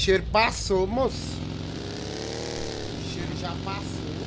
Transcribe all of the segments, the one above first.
cheiro passou, moço. O cheiro já passou.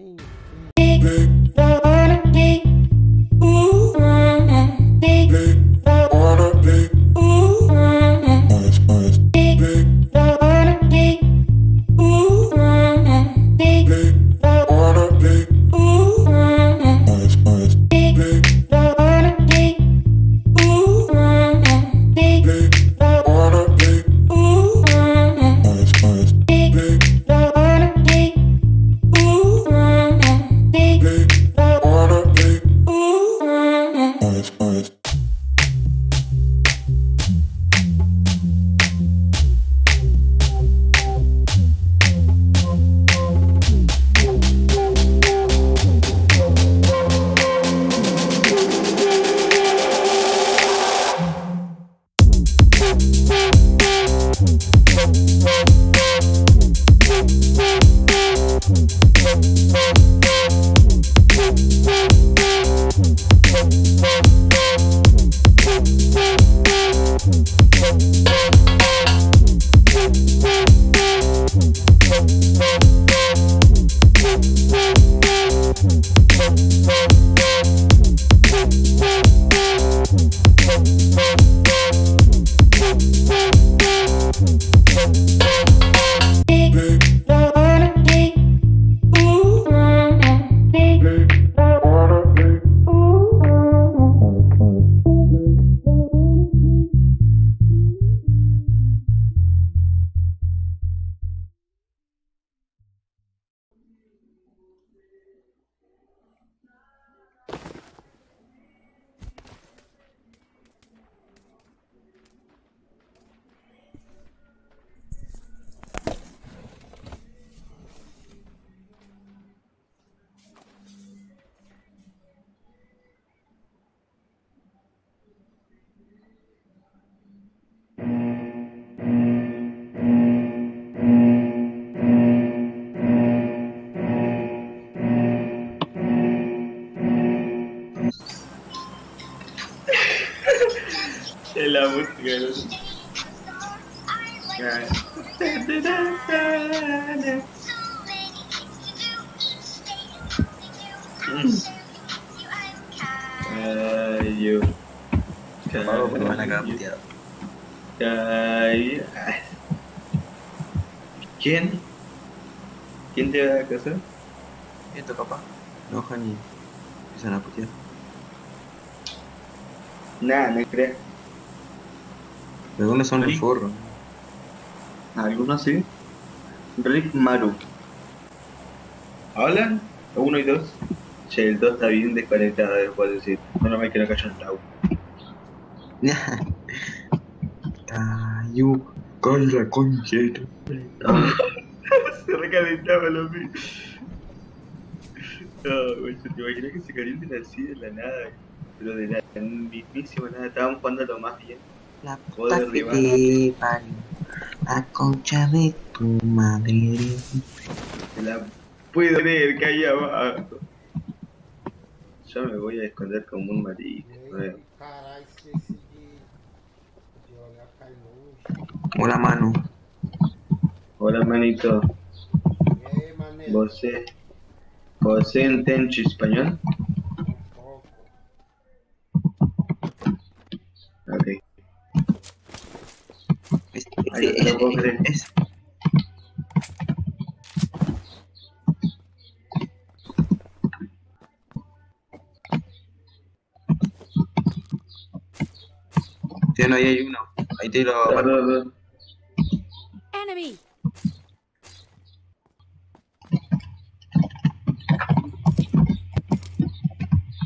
Amém. Yo. Porque me van a ay. ¿Quién? ¿Quién te va a casar? Esto, papá. No, Jani. Empiezan a putear. Nada, no. ¿De dónde son los forros? Algunos sí. Rick Maru. ¿Hablan? Uno y dos. Che, el dos está bien desconectado, después de decir. No me quiero callar el agua. Cayu con la concheta. se recalentaba lo mismo. No, güey, ¿te imaginas que se calienten así de la nada? Pero de la mismísima nada, estábamos jugando lo más bien. La puta que te parió. La concha de tu madre. La puedo creer que ahí abajo. Yo me voy a esconder como un marico. Ei, caralho, esqueci de, de olhar pra longe. Hola, mano. Hola, manito. E aí, mané? ¿Você, você entende español? Um pouco. Ok. Es, Ay, no te lo puedo creer. es- No, ahí hay uno. Ahí te da. Enemy!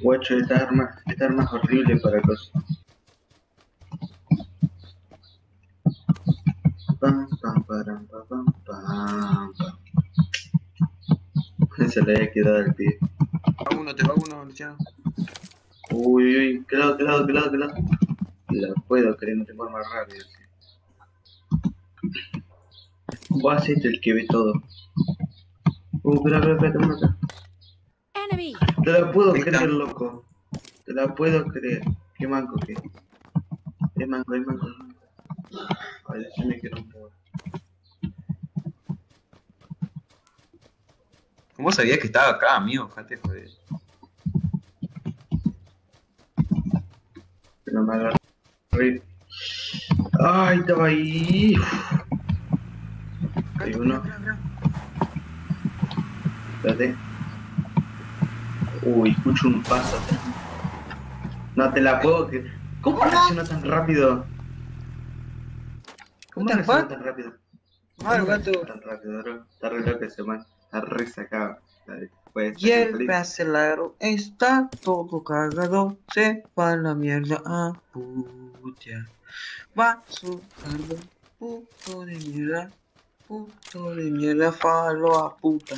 Guacho, esta arma, esta arma es horrible para cosas. Pam, pam, param, pa, pam, pam, pam. Se le había quedado al pie. Va uno, te va uno, Luciano. Uy, uy, uy, que lado, que lado, que lado, que lado. La puedo creer, no te puedo más rápido. Vos hacete el que ve todo. Uh, espera, espera, espera, te mata. Enemy! Te la puedo creer, loco. Te la puedo creer. Qué manco que. Es manco, es manco. es manco. Ay, decime que no puedo. ¿Cómo sabías que estaba acá, amigo? Jate, joder. Pero me Ay, estaba ahí. Hay uno. Espérate. Uy, escucho un paso. No te la puedo que. ¿Cómo reacciona tan rápido? ¿Cómo reacciona tan rápido? Madre, ¿Cómo gato. Tan rápido, bro. Está re loco ese man. Está re sacado. Y el acelero está todo cagado. Se va a la mierda a putear. Va su cargo. Puto de mierda. Puto de mierda. Falo a puta.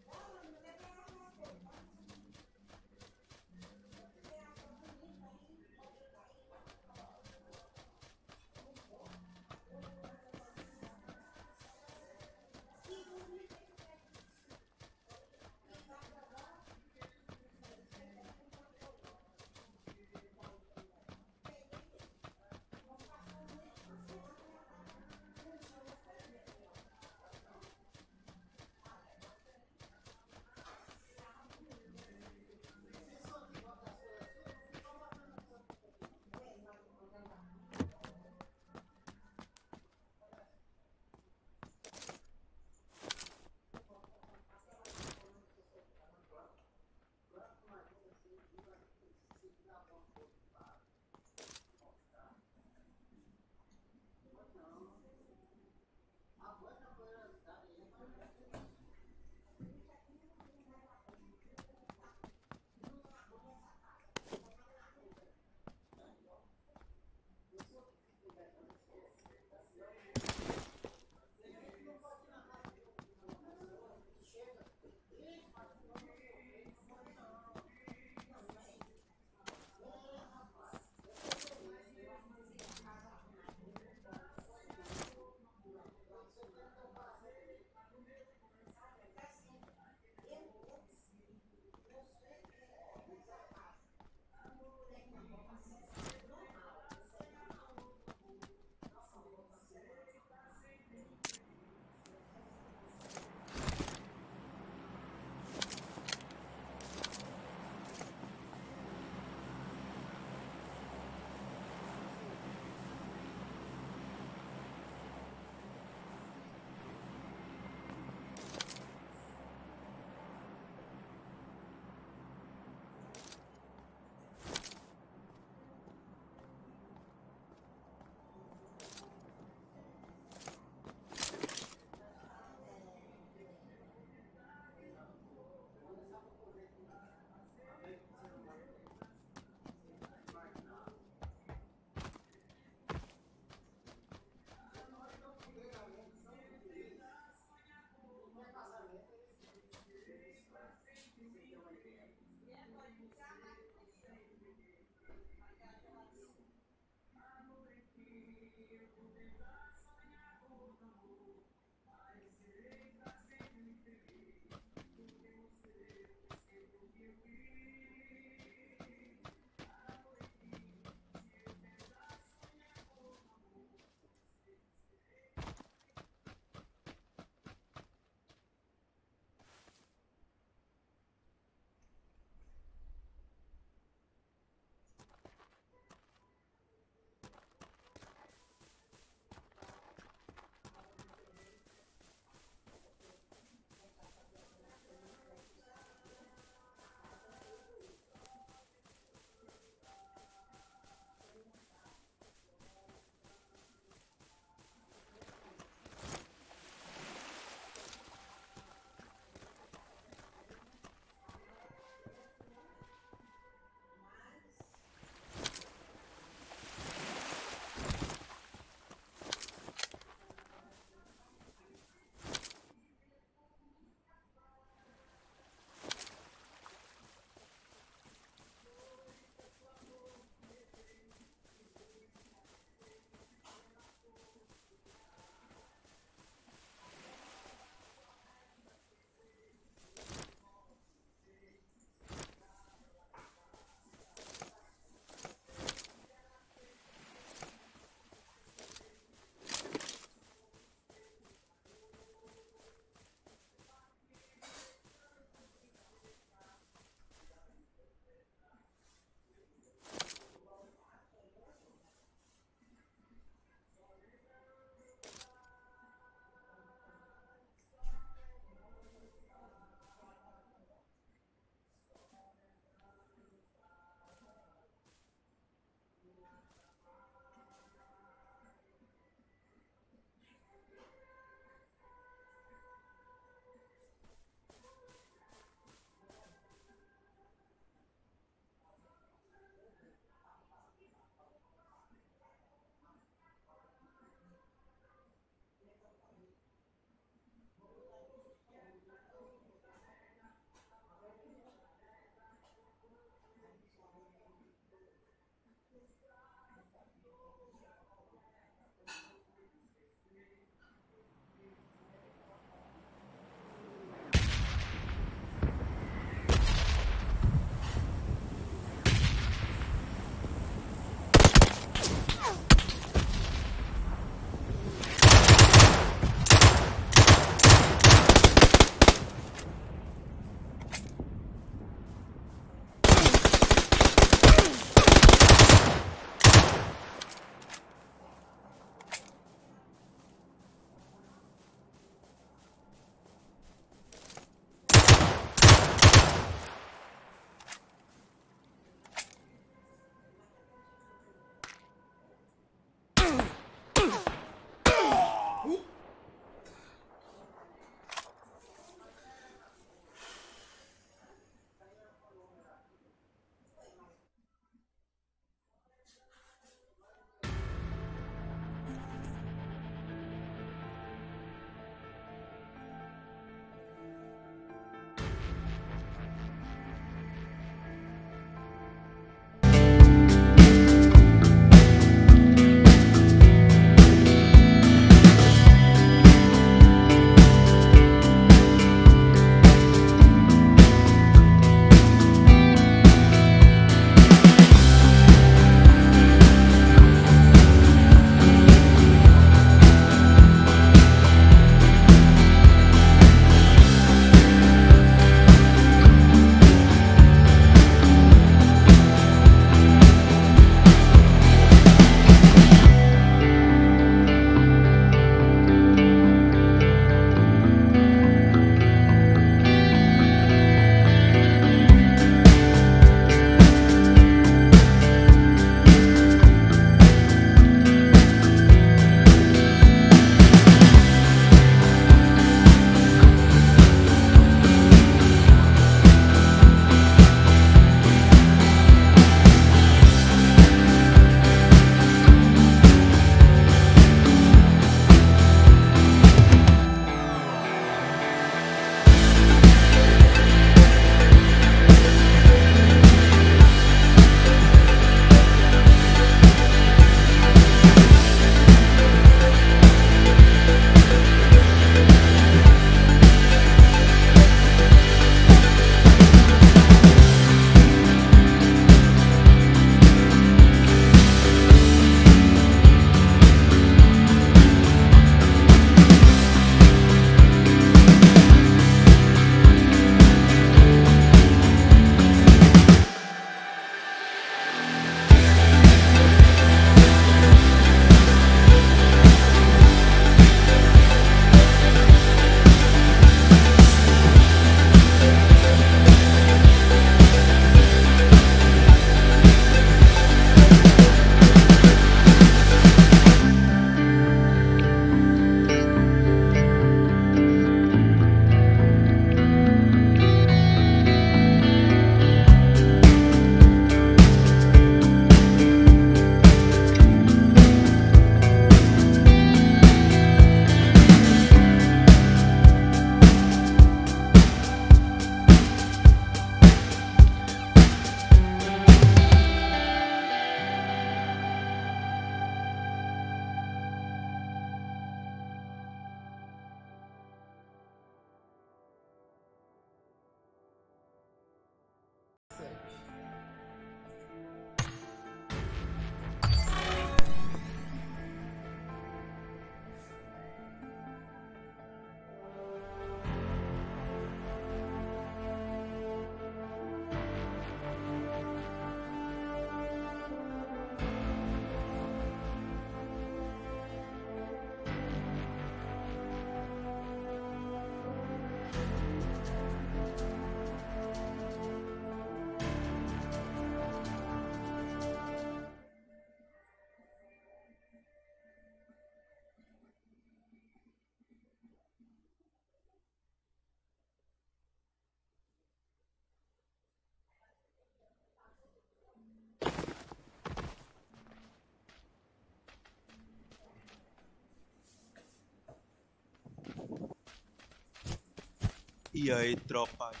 E aí, tropa?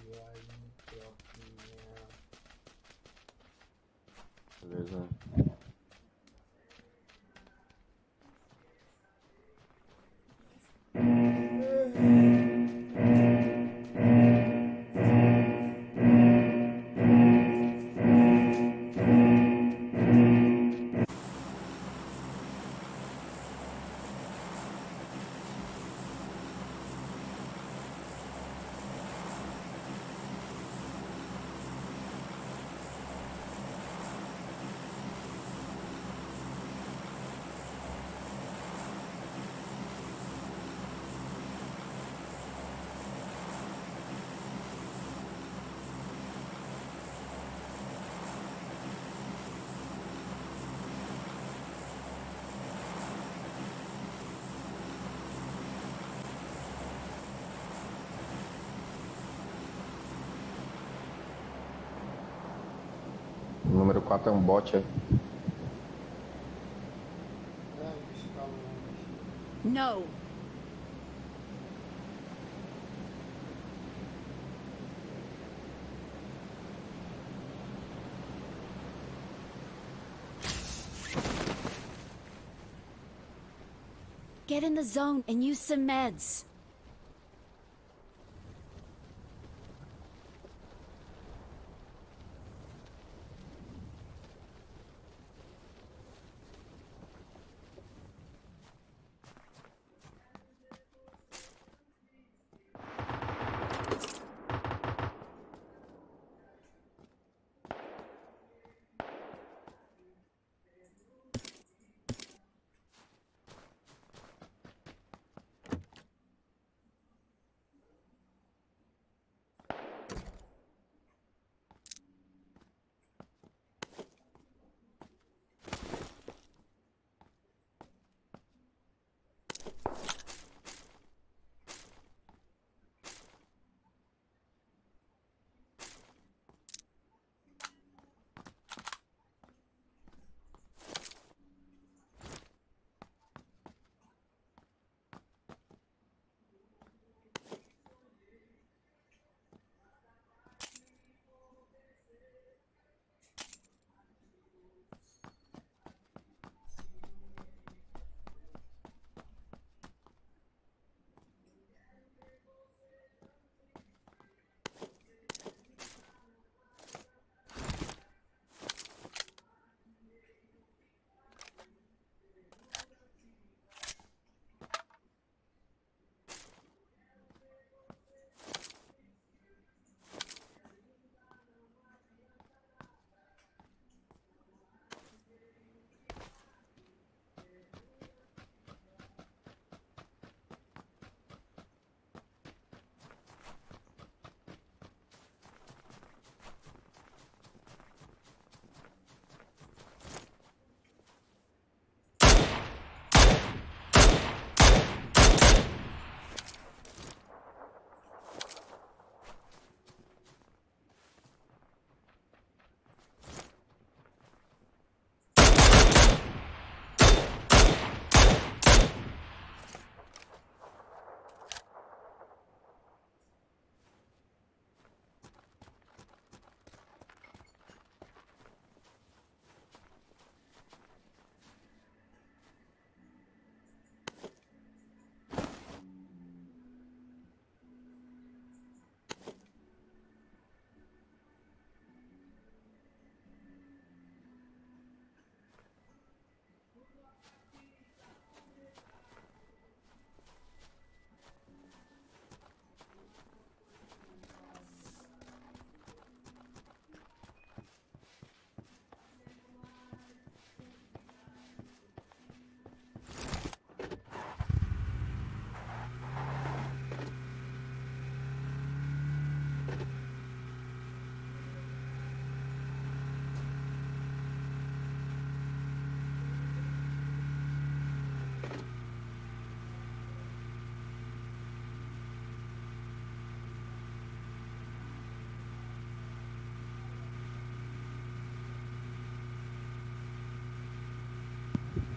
E aí, tropinha? Beleza. O número 4 é um bot, é? É, o bicho tá longe. No. Get in the zone and use some meds.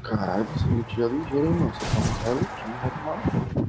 Caralho, você me tira ligeiro, hein, mano. Você tá um zero, time vai tomar.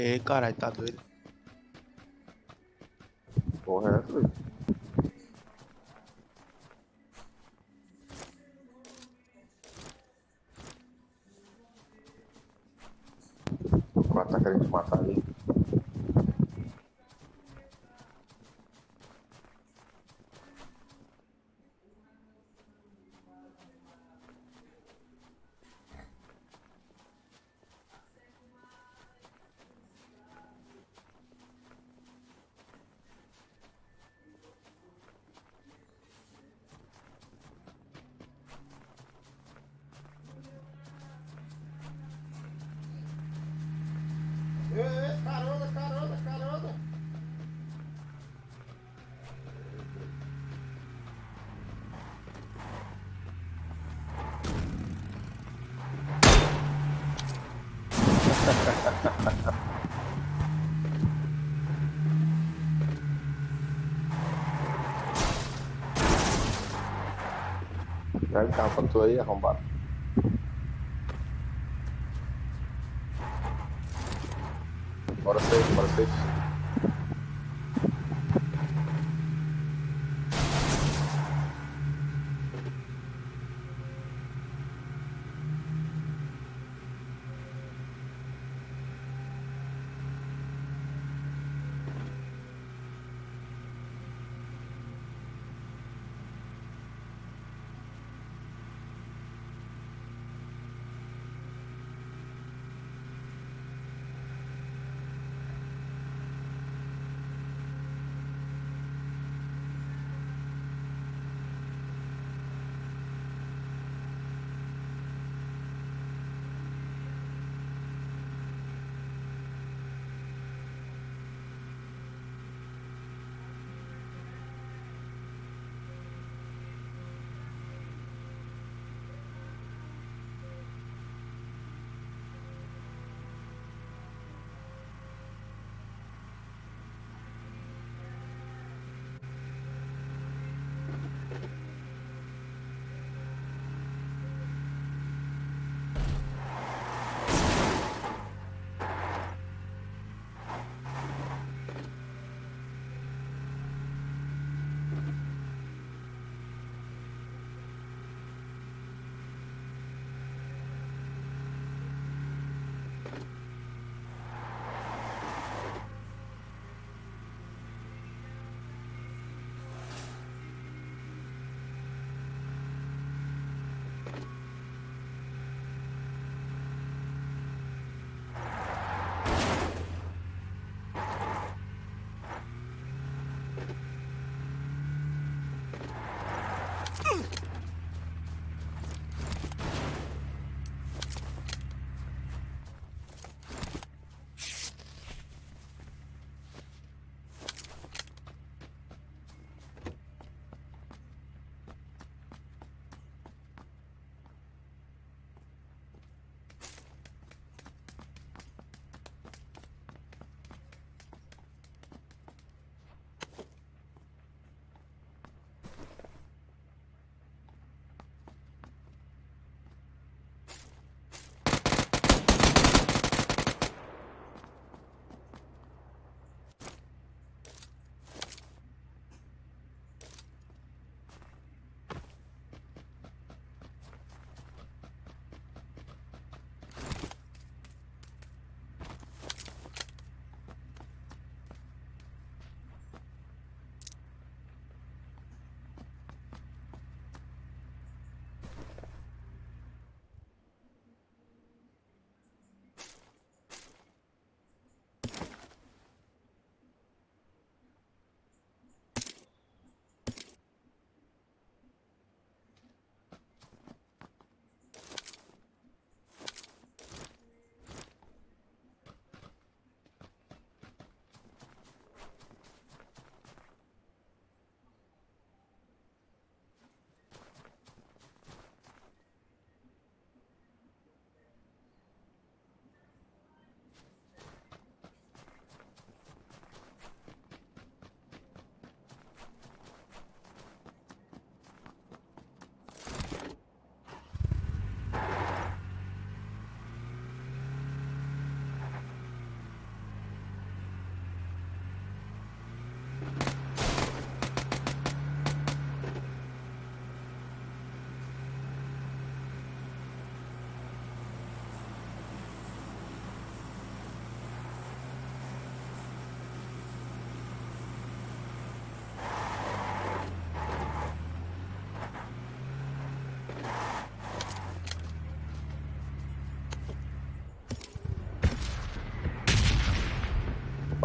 Ei, caralho, tá doido? Porra, é essa, aí, arrombado.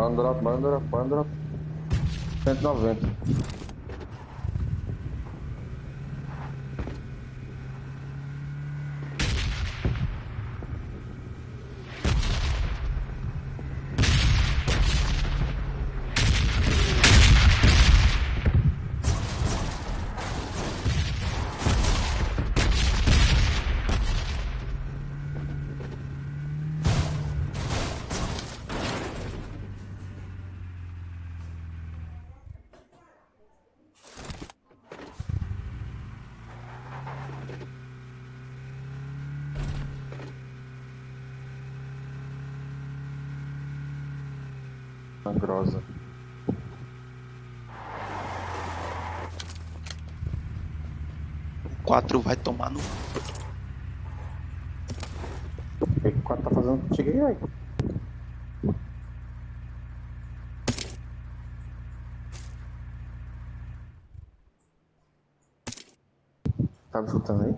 Manda drop, manda drop, manda drop. 190. Uma grossa. O 4 vai tomar no. O que que o 4 tá fazendo contigo aí, velho? Tá me escutando aí?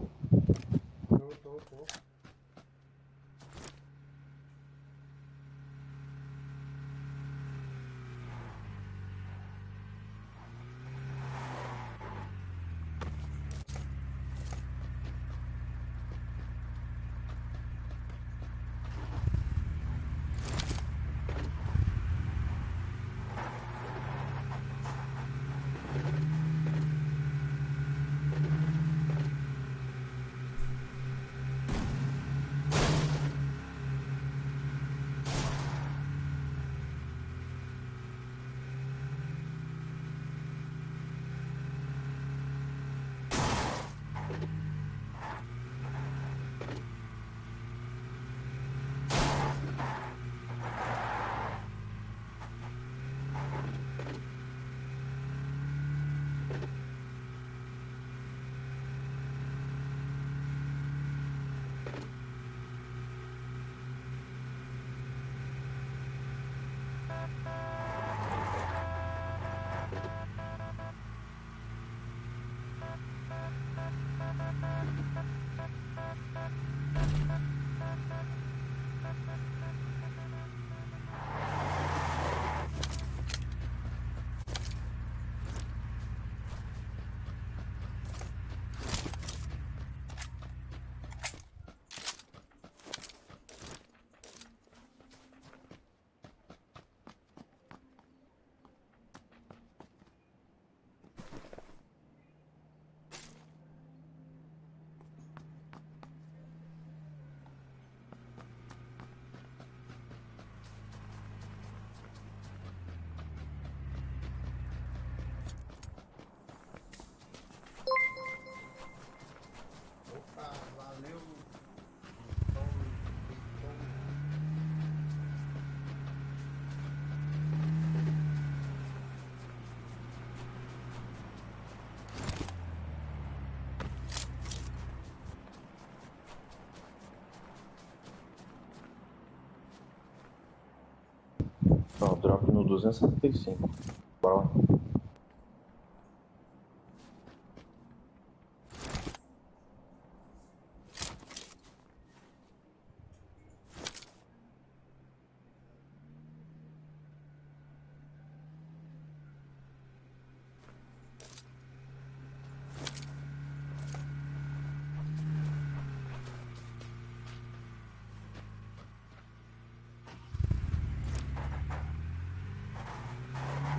Ó, drop no 275. Bora lá.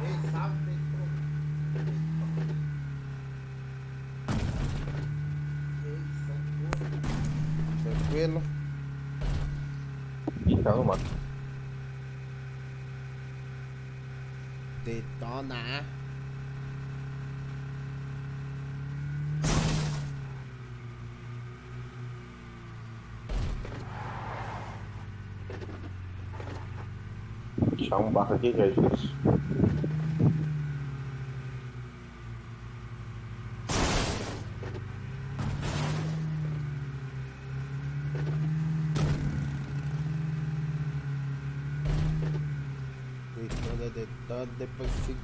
Ei, salve, Pedro. Ei, socorro. Tranquilo? Fica no mato. Detona. Achar um barco aqui que é difícil.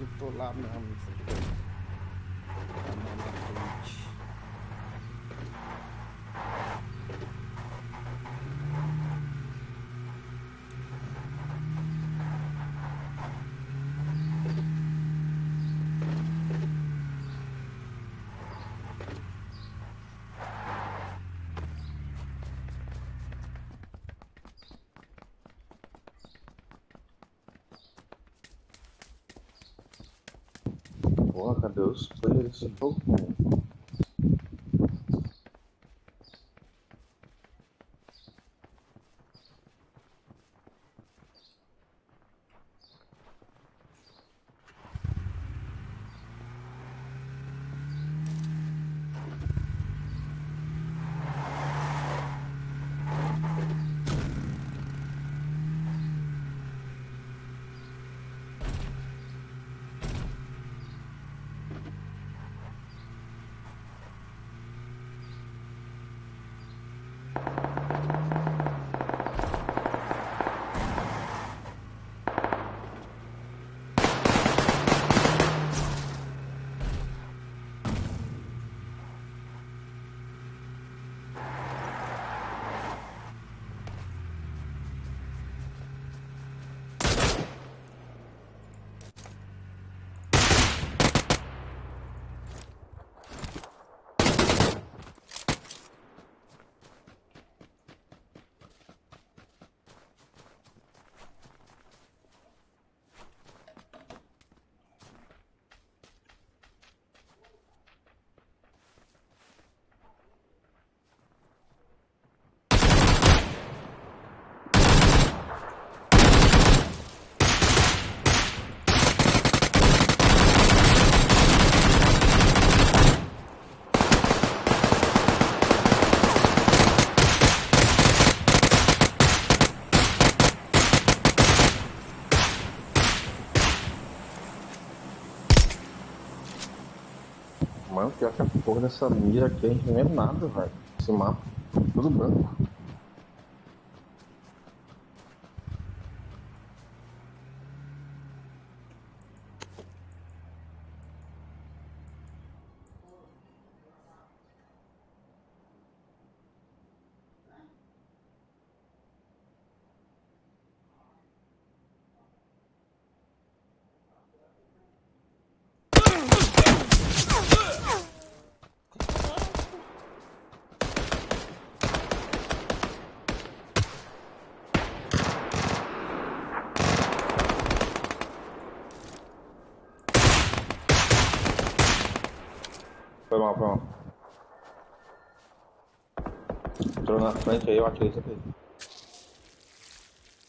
Sigo por lá mesmo. Tá mal na frente. Porra, cadê os players desse? Mano, pior que a porra dessa mira aqui, a gente não vê nada, velho. Esse mapa, tudo branco. Foi mal, foi mal. Entrou na frente aí, eu atirei isso aqui.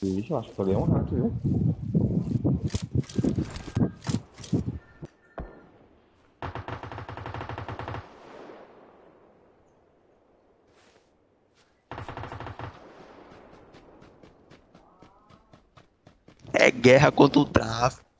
Ixi, eu acho que falei um hack, viu? É guerra contra o tráfico.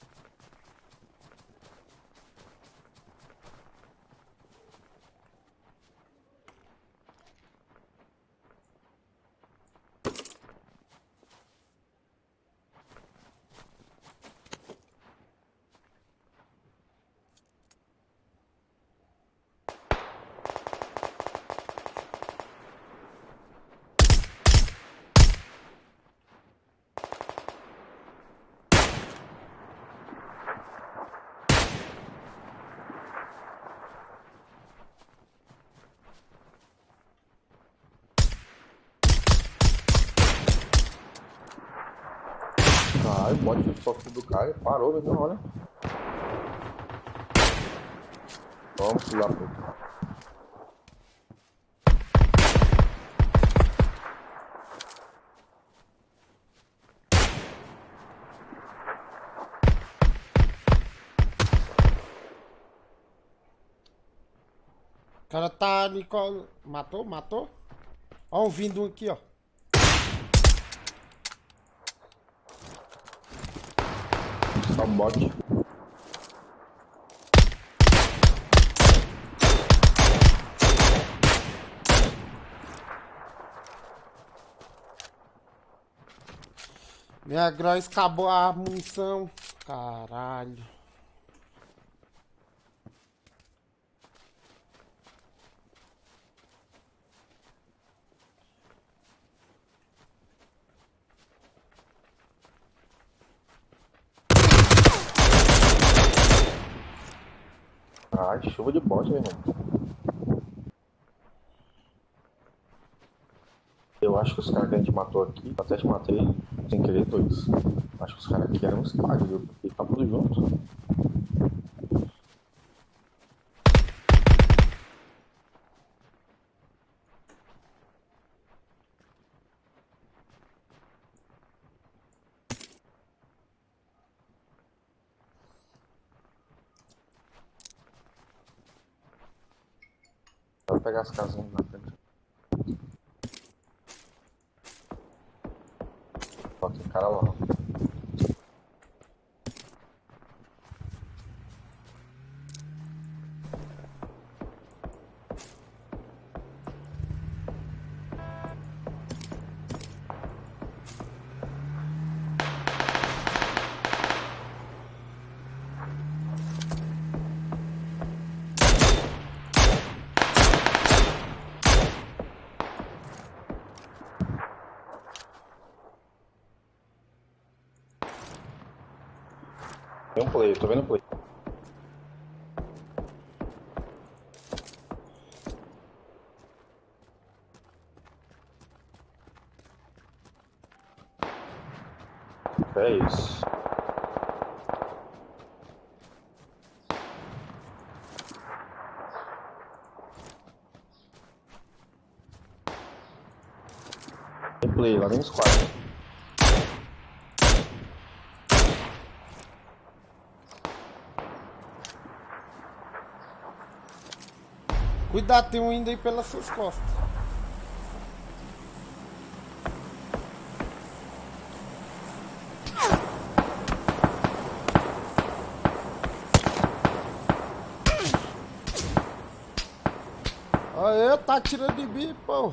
Caralho, bot só do cara, parou, meu olha. Vamos lá. O cara tá co- Matou? Matou? Ó, um vindo aqui, ó. Só bot. Minha Gross acabou a munição. Caralho. Caralho, chuva de bot, meu irmão. Eu acho que os caras que a gente matou aqui, até te matei sem querer dois. Acho que os caras aqui eram um squad, viu? Porque tá tudo junto. Pegar as casinhas na frente. Ó, tem cara lá. Play, tô vendo play. É isso. Play, lá vem os quatro. Cuidado, tem um indo aí pelas suas costas. Aê, tá atirando de mim, pô.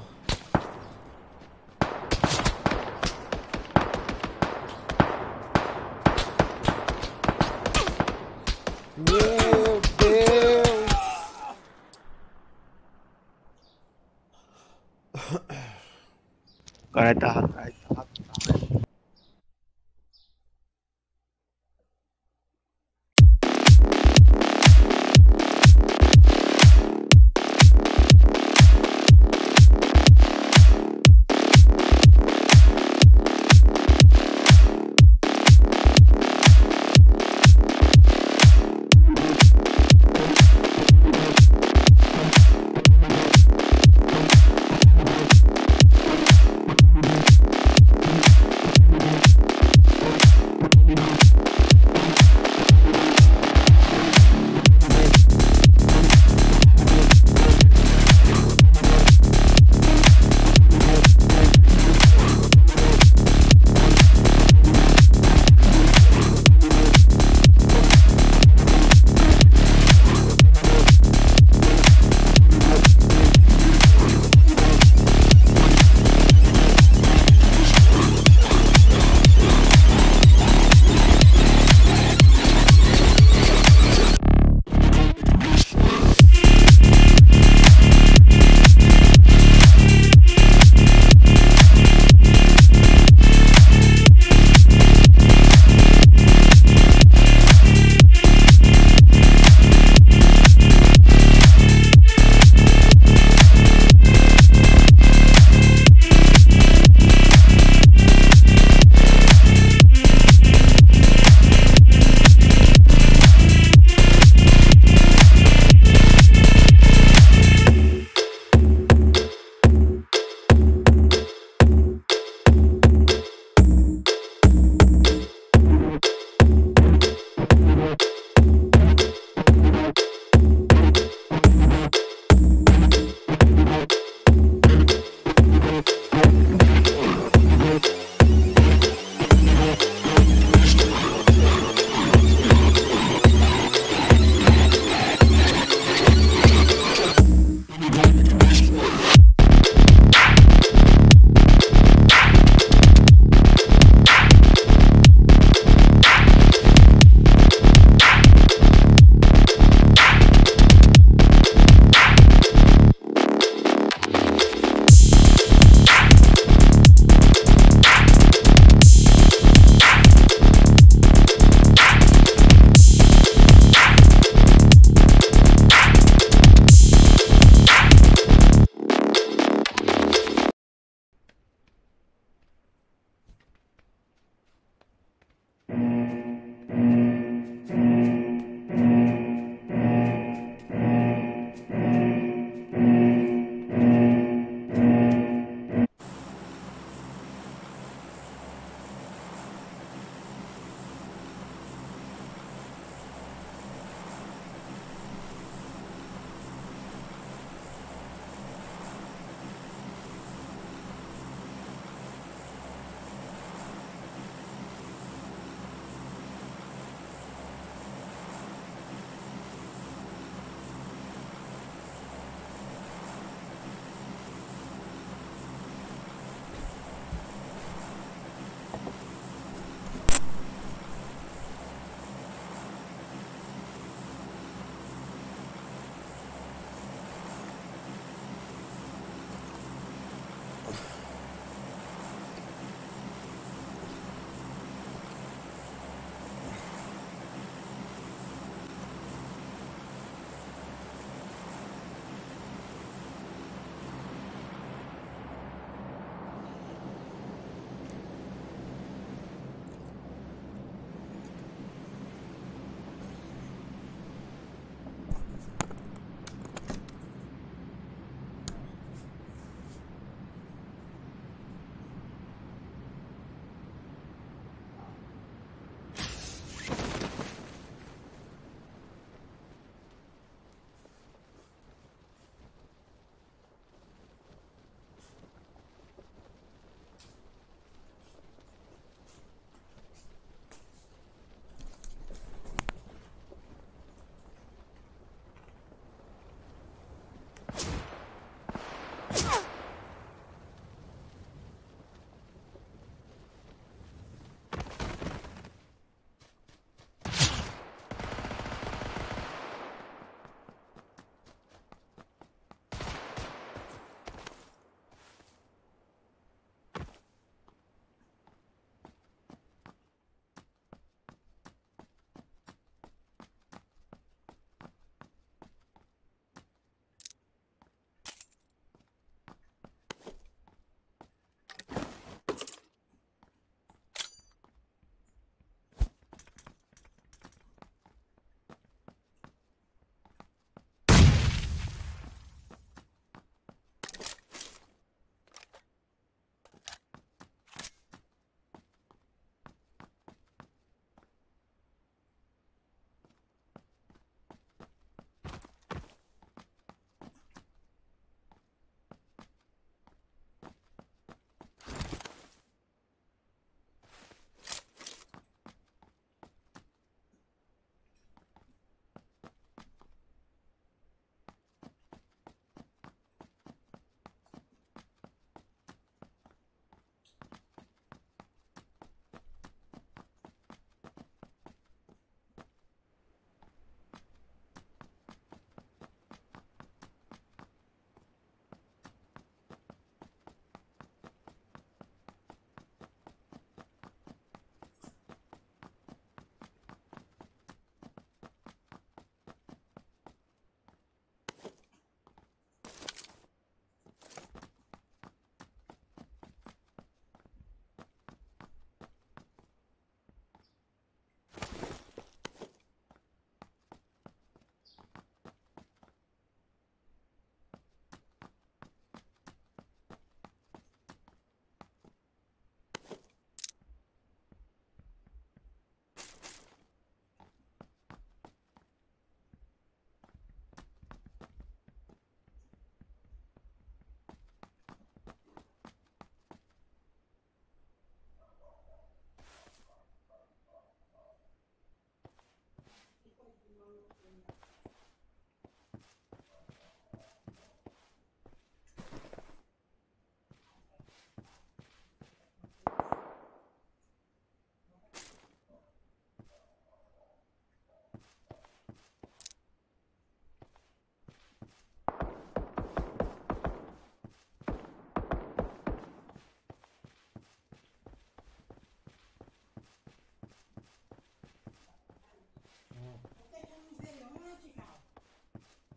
Exatamente, João.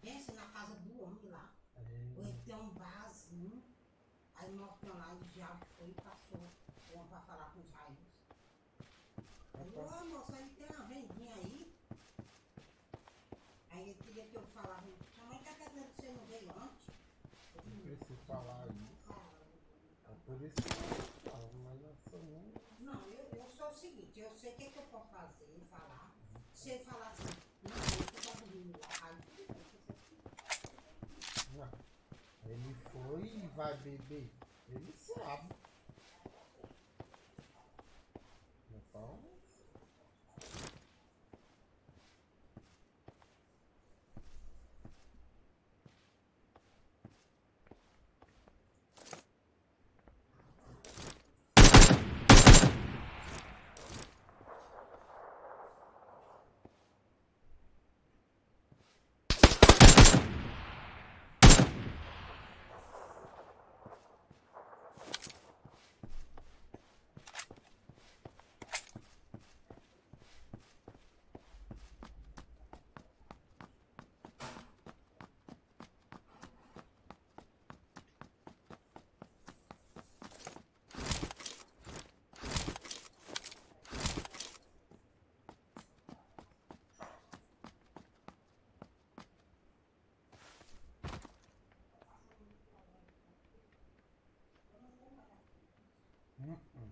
Pensa é na casa do homem lá. É. Ou tem um barzinho. Aí mostram lá, o diabo foi e passou o homem para falar com os raios. Aí, ô tá. oh, moça, aí tem uma vendinha aí. Aí ele queria que eu falasse, sua mãe tá querendo que você não veio antes? Eu preciso falar isso. Ah. É por isso que eu falo, mas eu sou muito. Não, eu, eu sou o seguinte, eu sei o que, é que eu posso fazer e falar. Uhum. Se ele falar assim, Ele foi e vai beber. Ele sabe. Então. Hum,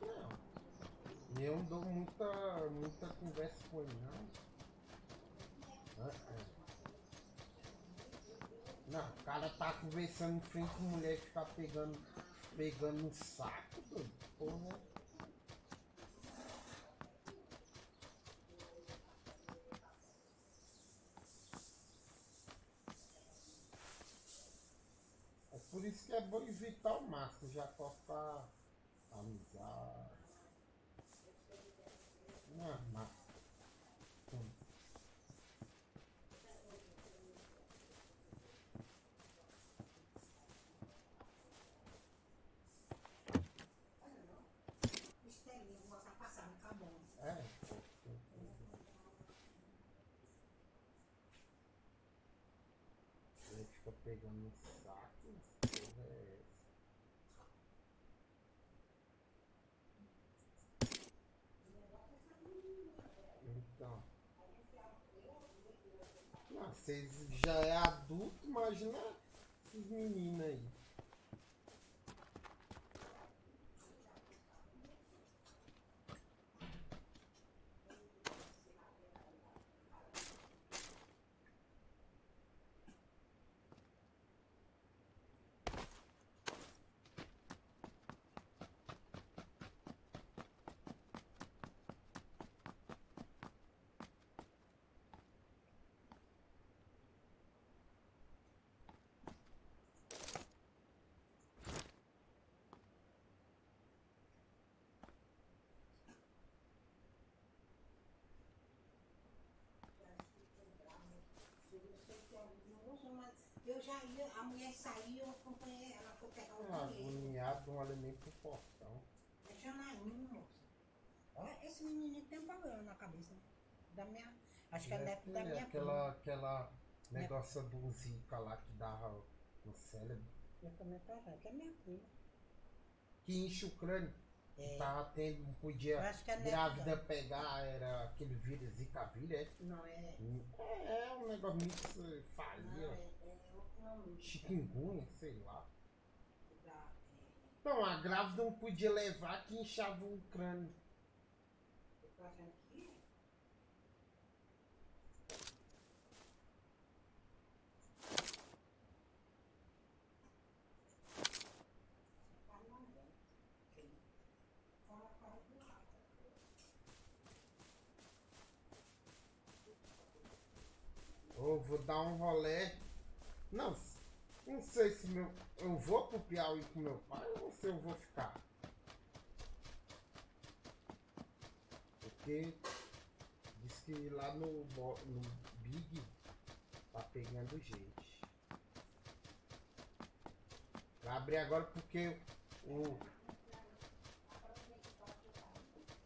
não. Eu não dou muita, muita conversa com ele não. Ah, ah. Não, o cara tá conversando em frente com mulher e ficar pegando, pegando no saco, doido. Porra. É por isso que é bom evitar o máximo, já cortar amizade. Não, é mas. Hum. Estelinha, vou botar passar no cabão. É, pegando no saco, que porra é essa? Então. Não, vocês já é adulto, imagina esses meninos aí. Eu já ia, a mulher saiu, eu acompanhei ela, foi pegar o Ah, agoniado um alimento portão. É Janaína, moça. Olha, esse menininho tem um problema na cabeça. né? Da minha. Acho que é neto da É, minha aquela, aquela negócio do Zika lá que dava no cérebro. prima. Eu também achando que é minha prima. Que enche o crânio. É. Tava tendo, não podia acho que é grávida pegar, era aquele vírus, Zika vírus, é? Não, é. É, é um negócio muito que Não. Chikungunya, sei lá. Da- Então, a grávida não podia levar que inchava o crânio. eu tô. Ou vou dar um rolé. Não, não sei se meu. Eu vou pro Piauí com meu pai ou se eu vou ficar. Porque diz que lá no, no Big tá pegando gente. Vai abrir agora porque o.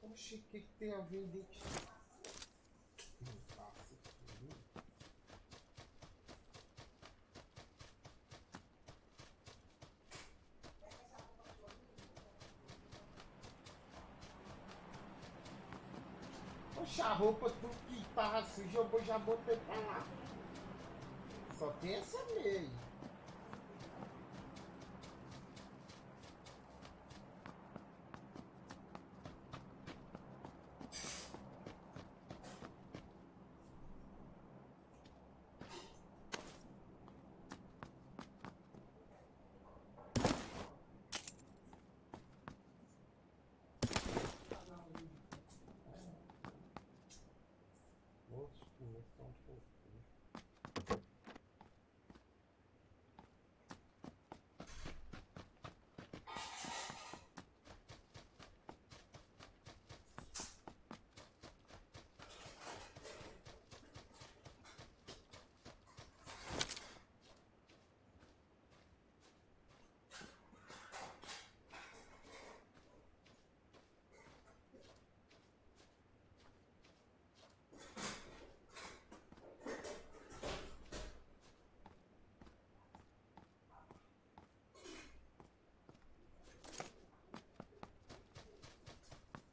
Oxi, o que, que tem a ver dentro? Não passa aqui. Poxa, a roupa tudo que tava suja eu já botei pra lá. Só tem essa.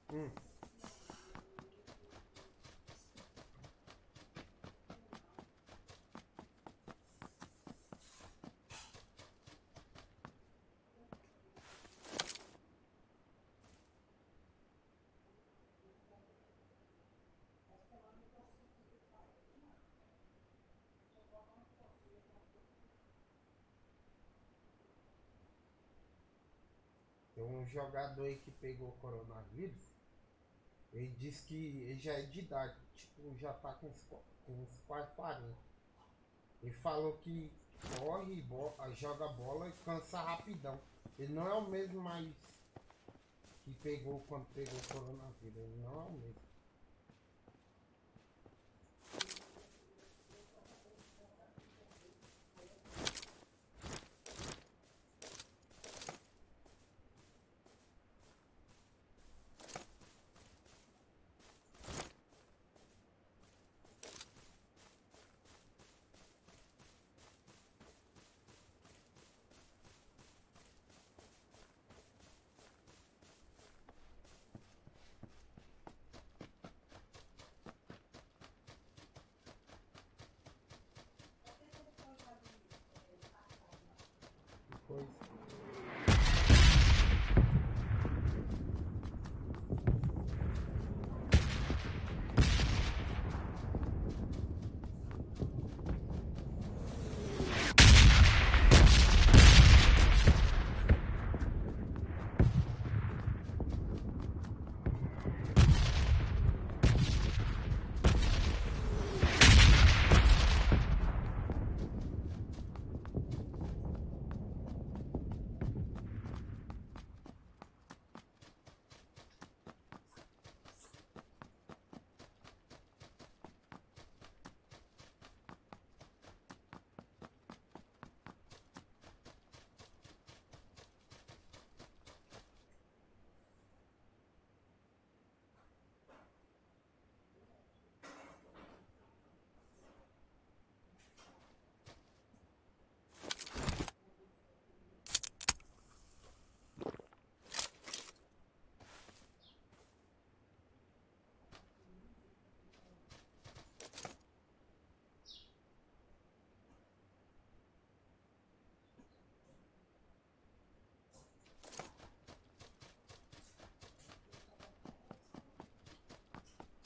Hum. Tem um jogador aí que pegou o coronavírus. Ele disse que ele já é de idade, tipo, já tá com uns, com uns quase 40. Ele falou que corre, bo- joga bola e cansa rapidão. Ele não é o mesmo mais que pegou quando pegou coronavírus. Ele não é o mesmo.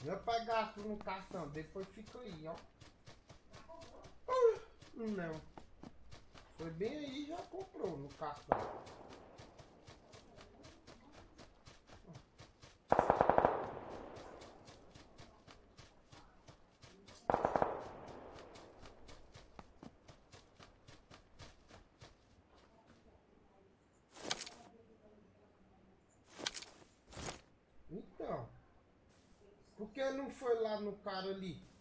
É pra gasto no cartão, depois fica aí, ó. Não. Foi bem aí já comprou no cartão. Então. Por que não foi lá no cara ali?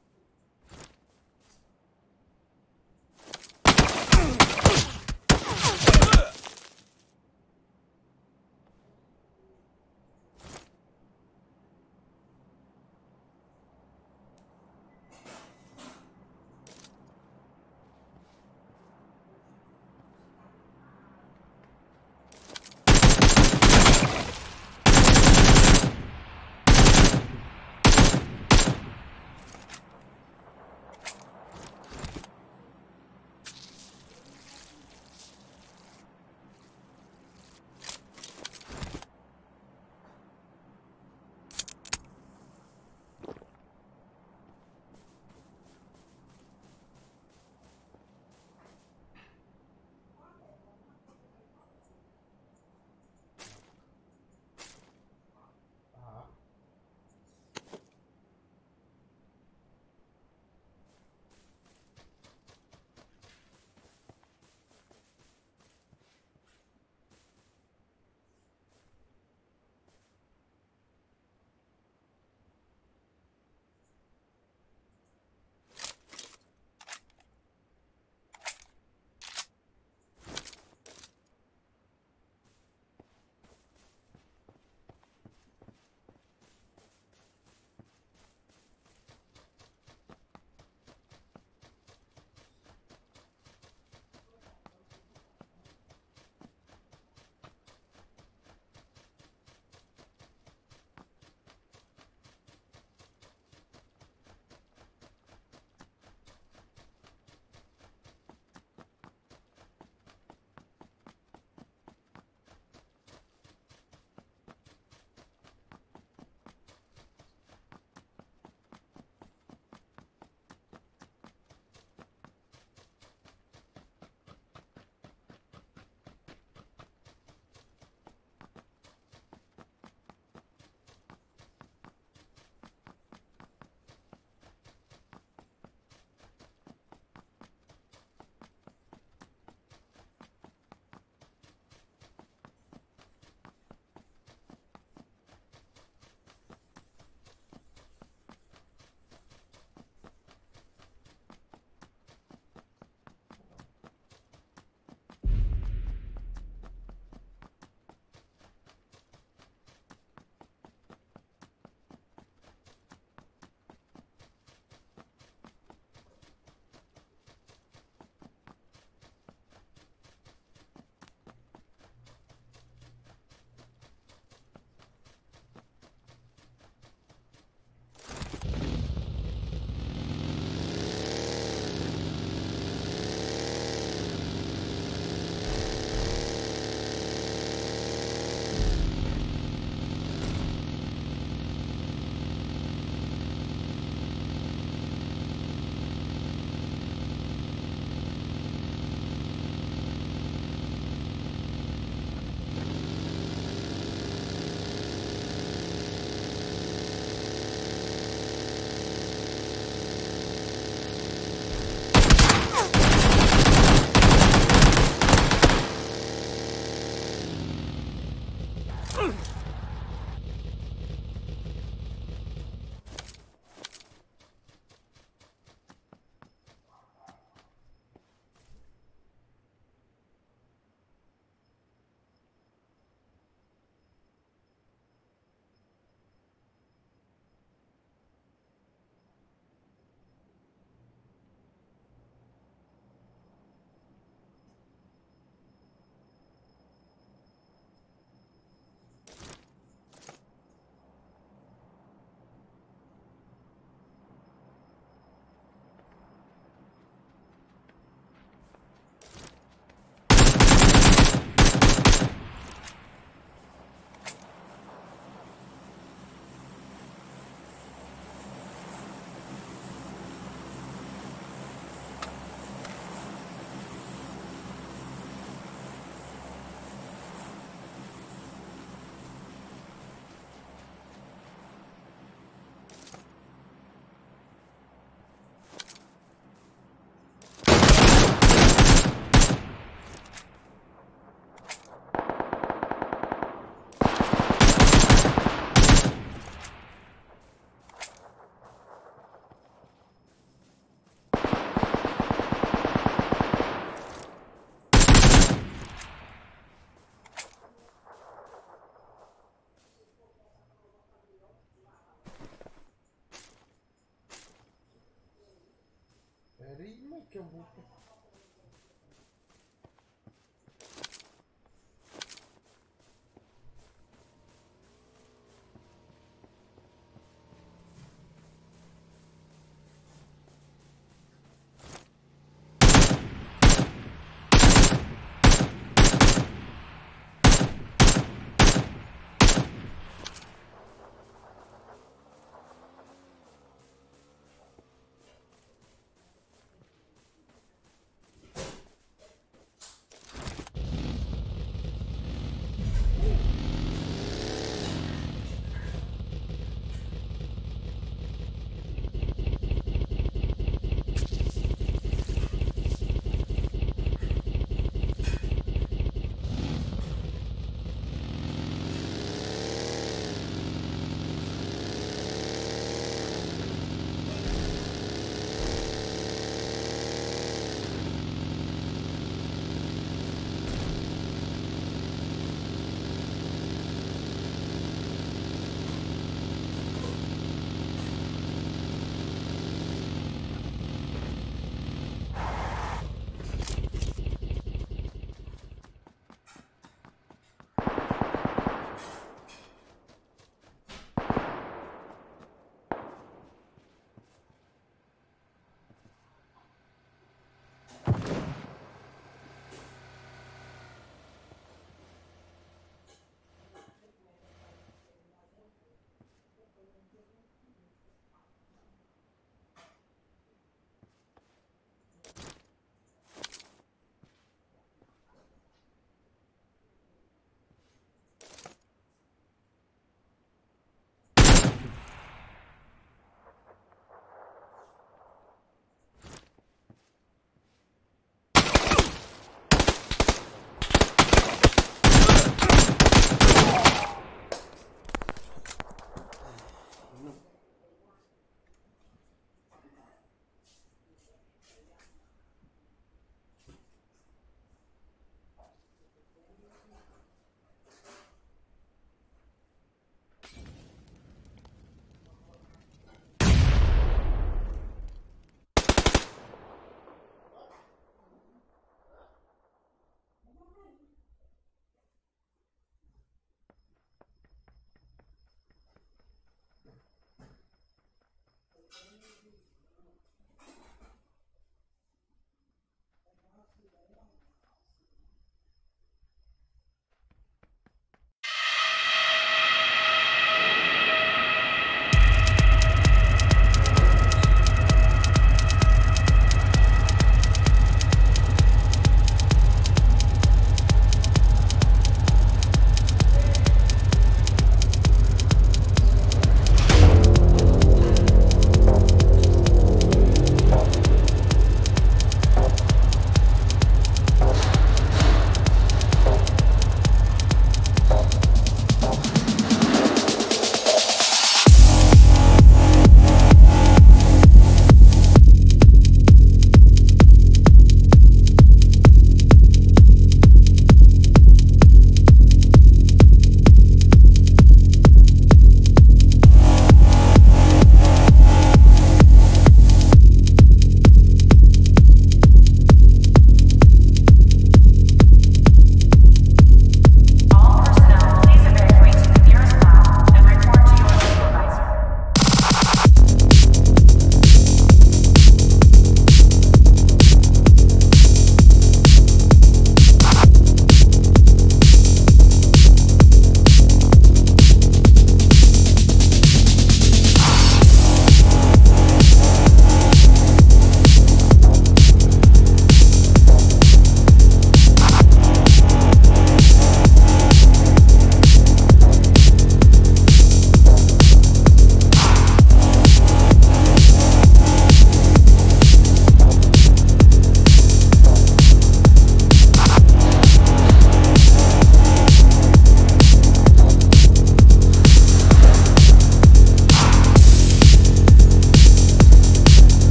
ritmo y que buscas.